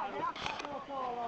Vai, vai, vai, vai, vai, vai.